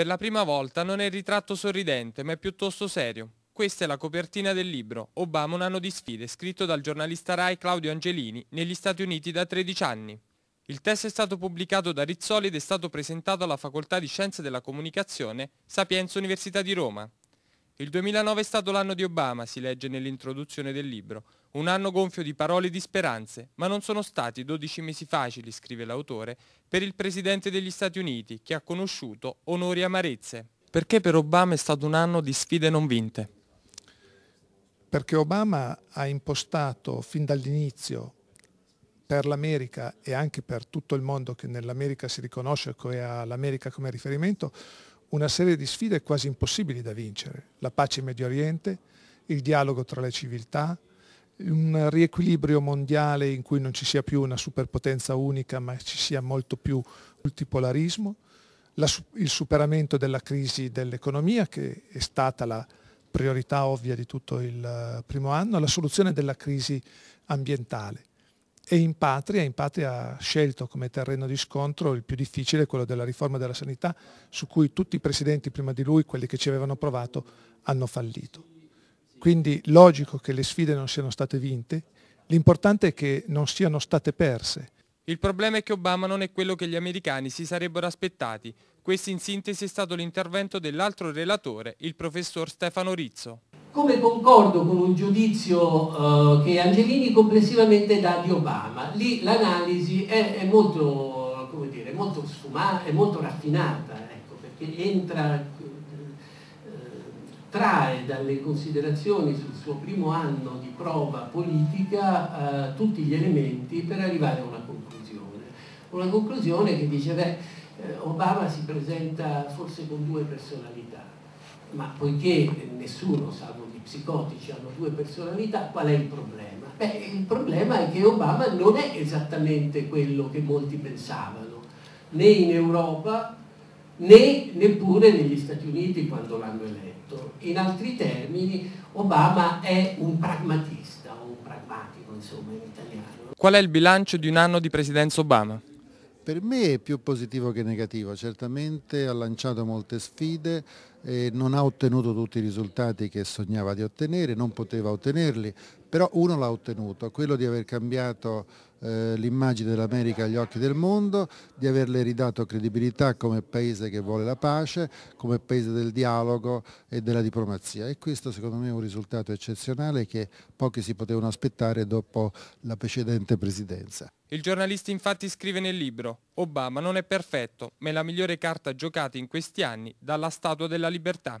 Per la prima volta non è il ritratto sorridente, ma è piuttosto serio. Questa è la copertina del libro Obama un anno di sfide, scritto dal giornalista Rai Claudio Angelini negli Stati Uniti da 13 anni. Il testo è stato pubblicato da Rizzoli ed è stato presentato alla Facoltà di Scienze della Comunicazione Sapienza Università di Roma. Il 2009 è stato l'anno di Obama, si legge nell'introduzione del libro. Un anno gonfio di parole e di speranze, ma non sono stati 12 mesi facili, scrive l'autore, per il Presidente degli Stati Uniti, che ha conosciuto onori e amarezze. Perché per Obama è stato un anno di sfide non vinte? Perché Obama ha impostato fin dall'inizio per l'America e anche per tutto il mondo che nell'America si riconosce e ha l'America come riferimento, una serie di sfide quasi impossibili da vincere. La pace in Medio Oriente, il dialogo tra le civiltà, un riequilibrio mondiale in cui non ci sia più una superpotenza unica ma ci sia molto più multipolarismo, la, il superamento della crisi dell'economia che è stata la priorità ovvia di tutto il eh, primo anno, la soluzione della crisi ambientale e in patria, in patria ha scelto come terreno di scontro il più difficile, quello della riforma della sanità, su cui tutti i presidenti prima di lui, quelli che ci avevano provato, hanno fallito. Quindi logico che le sfide non siano state vinte, l'importante è che non siano state perse. Il problema è che Obama non è quello che gli americani si sarebbero aspettati. Questo in sintesi è stato l'intervento dell'altro relatore, il professor Stefano Rizzo. Come concordo con un giudizio uh, che Angelini complessivamente dà di Obama, lì l'analisi è, è, molto, dire, molto sfumata, è molto raffinata, ecco, perché entra, trae dalle considerazioni sul suo primo anno di prova politica uh, tutti gli elementi per arrivare a una conclusione. Una conclusione che dice, beh, Obama si presenta forse con due personalità ma poiché nessuno, salvo gli psicotici, hanno due personalità, qual è il problema? Beh, il problema è che Obama non è esattamente quello che molti pensavano, né in Europa né neppure negli Stati Uniti quando l'hanno eletto. In altri termini, Obama è un pragmatista, un pragmatico insomma in italiano. Qual è il bilancio di un anno di presidenza Obama? Per me è più positivo che negativo, certamente ha lanciato molte sfide, non ha ottenuto tutti i risultati che sognava di ottenere, non poteva ottenerli, però uno l'ha ottenuto, quello di aver cambiato eh, l'immagine dell'America agli occhi del mondo, di averle ridato credibilità come paese che vuole la pace, come paese del dialogo e della diplomazia e questo secondo me è un risultato eccezionale che pochi si potevano aspettare dopo la precedente presidenza. Il giornalista infatti scrive nel libro Obama non è perfetto, ma è la migliore carta giocata in questi anni dalla Statua della Libertà.